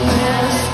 Yes.